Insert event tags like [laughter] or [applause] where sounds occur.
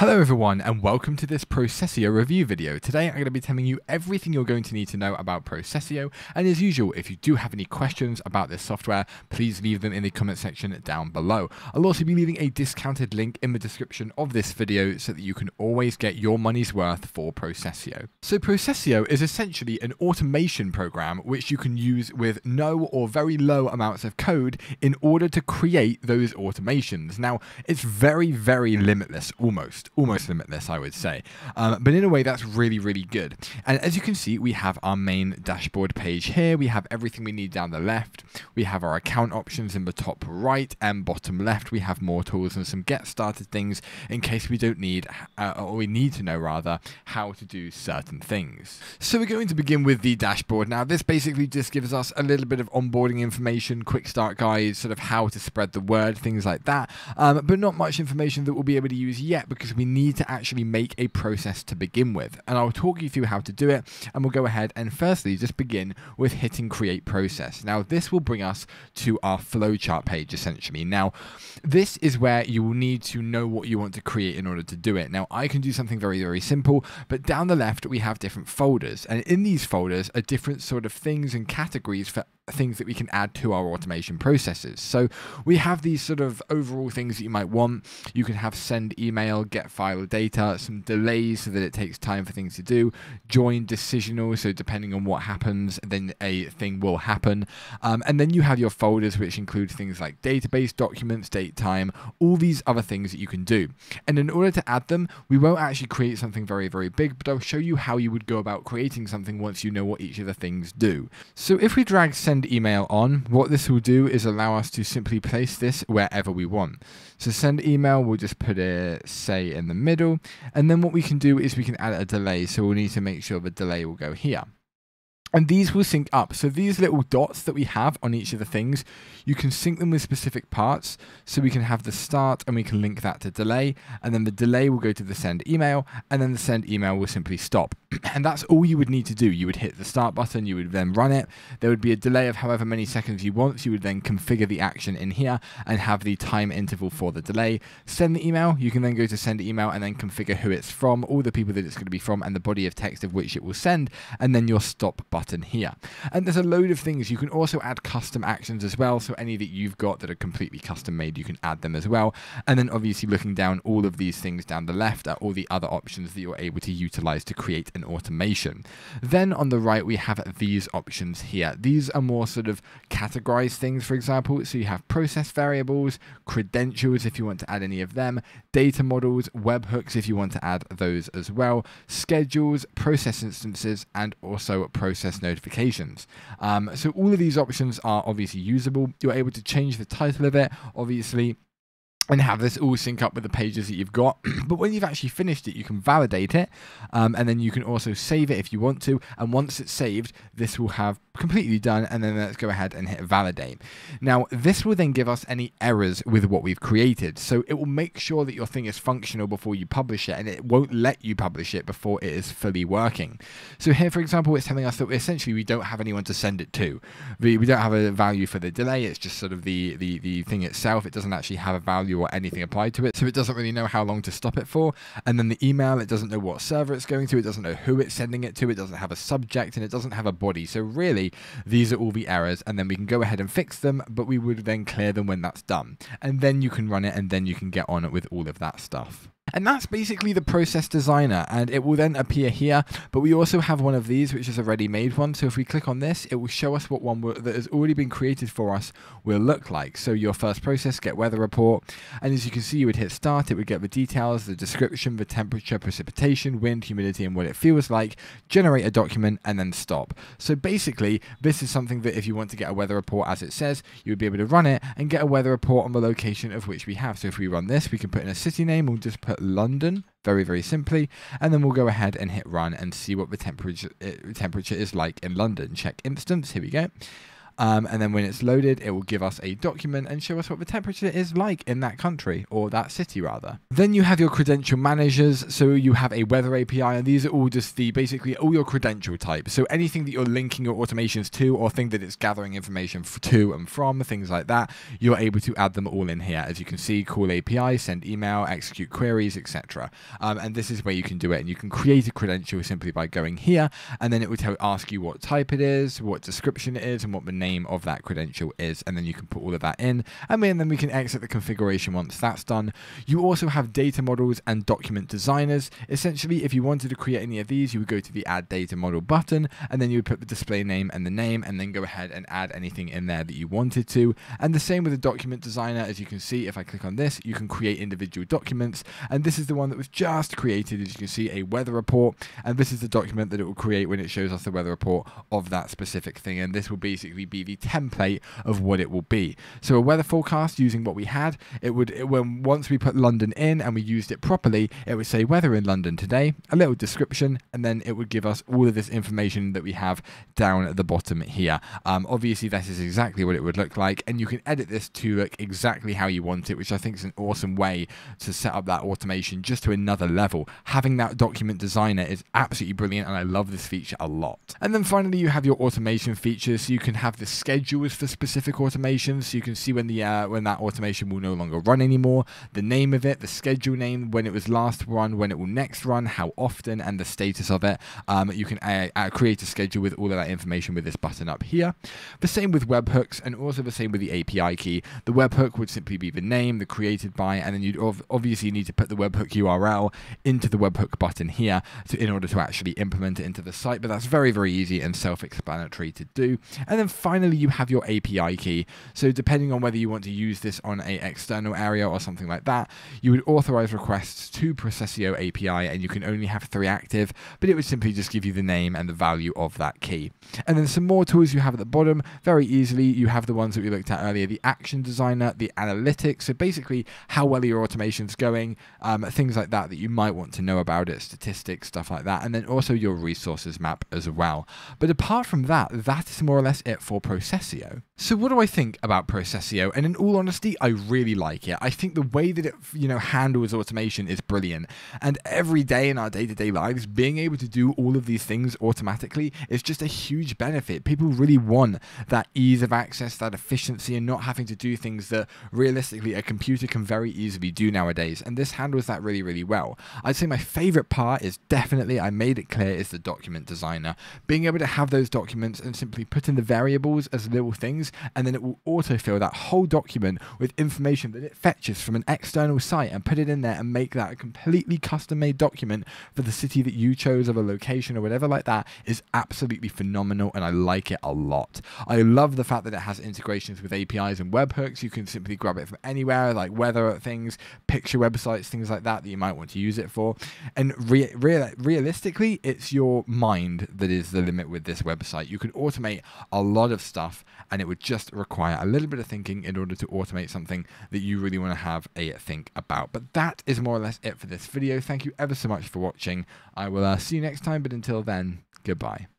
Hello everyone and welcome to this Procesio review video. Today I'm going to be telling you everything you're going to need to know about Procesio and as usual if you do have any questions about this software please leave them in the comment section down below. I'll also be leaving a discounted link in the description of this video so that you can always get your money's worth for Procesio. So Procesio is essentially an automation program which you can use with no or very low amounts of code in order to create those automations. Now it's very very limitless almost almost limitless, I would say. Um, but in a way, that's really, really good. And as you can see, we have our main dashboard page here. We have everything we need down the left. We have our account options in the top right and bottom left. We have more tools and some get started things in case we don't need, uh, or we need to know rather, how to do certain things. So we're going to begin with the dashboard. Now, this basically just gives us a little bit of onboarding information, quick start guides, sort of how to spread the word, things like that. Um, but not much information that we'll be able to use yet because we need to actually make a process to begin with. And I'll talk you through how to do it. And we'll go ahead and firstly just begin with hitting create process. Now, this will bring us to our flowchart page essentially. Now, this is where you will need to know what you want to create in order to do it. Now, I can do something very, very simple, but down the left, we have different folders. And in these folders are different sort of things and categories for things that we can add to our automation processes. So we have these sort of overall things that you might want. You can have send email, get file data, some delays so that it takes time for things to do, join decisional, so depending on what happens, then a thing will happen. Um, and then you have your folders, which include things like database, documents, date, time, all these other things that you can do. And in order to add them, we won't actually create something very, very big, but I'll show you how you would go about creating something once you know what each of the things do. So if we drag send send email on, what this will do is allow us to simply place this wherever we want. So send email, we'll just put it, say, in the middle. And then what we can do is we can add a delay. So we'll need to make sure the delay will go here. And these will sync up. So these little dots that we have on each of the things, you can sync them with specific parts. So we can have the start and we can link that to delay. And then the delay will go to the send email. And then the send email will simply stop. [clears throat] and that's all you would need to do. You would hit the start button. You would then run it. There would be a delay of however many seconds you want. So you would then configure the action in here and have the time interval for the delay. Send the email. You can then go to send email and then configure who it's from, all the people that it's going to be from, and the body of text of which it will send. And then your stop button button here. And there's a load of things. You can also add custom actions as well. So any that you've got that are completely custom made, you can add them as well. And then obviously looking down all of these things down the left are all the other options that you're able to utilize to create an automation. Then on the right, we have these options here. These are more sort of categorized things, for example. So you have process variables, credentials if you want to add any of them, data models, webhooks if you want to add those as well, schedules, process instances, and also process notifications. Um, so all of these options are obviously usable. You're able to change the title of it, obviously and have this all sync up with the pages that you've got. [clears throat] but when you've actually finished it, you can validate it, um, and then you can also save it if you want to. And once it's saved, this will have completely done, and then let's go ahead and hit validate. Now, this will then give us any errors with what we've created. So it will make sure that your thing is functional before you publish it, and it won't let you publish it before it is fully working. So here, for example, it's telling us that essentially we don't have anyone to send it to. We, don't have a value for the delay. It's just sort of the, the, the thing itself. It doesn't actually have a value or anything applied to it. So it doesn't really know how long to stop it for. And then the email, it doesn't know what server it's going to. It doesn't know who it's sending it to. It doesn't have a subject and it doesn't have a body. So really, these are all the errors. And then we can go ahead and fix them, but we would then clear them when that's done. And then you can run it and then you can get on with all of that stuff. And that's basically the process designer and it will then appear here. But we also have one of these, which is a ready-made one. So if we click on this, it will show us what one that has already been created for us will look like. So your first process, get weather report. And as you can see, you would hit start. It would get the details, the description, the temperature, precipitation, wind, humidity, and what it feels like, generate a document, and then stop. So basically, this is something that if you want to get a weather report as it says, you would be able to run it and get a weather report on the location of which we have. So if we run this, we can put in a city name. We'll just put London very, very simply. And then we'll go ahead and hit run and see what the temperature, uh, temperature is like in London. Check instance. Here we go. Um, and then when it's loaded, it will give us a document and show us what the temperature is like in that country or that city rather. Then you have your credential managers. So you have a weather API, and these are all just the basically all your credential types. So anything that you're linking your automations to or thing that it's gathering information to and from, things like that, you're able to add them all in here. As you can see, call API, send email, execute queries, etc. Um, and this is where you can do it. And you can create a credential simply by going here, and then it will tell, ask you what type it is, what description it is, and what the name of that credential is. And then you can put all of that in, and then we can exit the configuration once that's done. You also have data models and document designers. Essentially, if you wanted to create any of these, you would go to the Add Data Model button, and then you would put the display name and the name, and then go ahead and add anything in there that you wanted to. And the same with the document designer. As you can see, if I click on this, you can create individual documents, and this is the one that was just created. As you can see, a weather report, and this is the document that it will create when it shows us the weather report of that specific thing, and this will basically be the template of what it will be. So a weather forecast using what we had, it would it, when once we put London in and we used it properly, it would say weather in London today, a little description, and then it would give us all of this information that we have down at the bottom here. Um, obviously, this is exactly what it would look like, and you can edit this to look exactly how you want it, which I think is an awesome way to set up that automation just to another level. Having that document designer is absolutely brilliant, and I love this feature a lot. And then finally, you have your automation features, so you can have the schedules for specific automations, so you can see when the uh, when that automation will no longer run anymore, the name of it, the schedule name, when it was last run, when it will next run, how often, and the status of it. Um, you can uh, uh, create a schedule with all of that information with this button up here. The same with webhooks, and also the same with the API key. The webhook would simply be the name, the created by, and then you'd ov obviously need to put the webhook URL into the webhook button here to, in order to actually implement it into the site. But that's very, very easy and self-explanatory to do. And then finally, you have your API key. So depending on whether you want to use this on a external area or something like that, you would authorize requests to Procesio API and you can only have three active, but it would simply just give you the name and the value of that key. And then some more tools you have at the bottom, very easily, you have the ones that we looked at earlier, the action designer, the analytics, so basically how well your automation's going, um, things like that that you might want to know about it, statistics, stuff like that, and then also your resources map as well. But apart from that, that is more or less it for Procesio. So what do I think about Procesio? And in all honesty, I really like it. I think the way that it, you know, handles automation is brilliant. And every day in our day-to-day lives, being able to do all of these things automatically is just a huge benefit. People really want that ease of access, that efficiency, and not having to do things that realistically a computer can very easily do nowadays. And this handles that really, really well. I'd say my favorite part is definitely, I made it clear, is the document designer. Being able to have those documents and simply put in the variables as little things, and then it will autofill that whole document with information that it fetches from an external site and put it in there and make that a completely custom made document for the city that you chose of a location or whatever like that is absolutely phenomenal and I like it a lot. I love the fact that it has integrations with APIs and webhooks. You can simply grab it from anywhere, like weather things, picture websites, things like that that you might want to use it for. And re- re- realistically, it's your mind that is the limit with this website. You can automate a lot of stuff and it would just require a little bit of thinking in order to automate something that you really want to have a think about. But that is more or less it for this video. Thank you ever so much for watching. I will uh, see you next time, but until then, goodbye.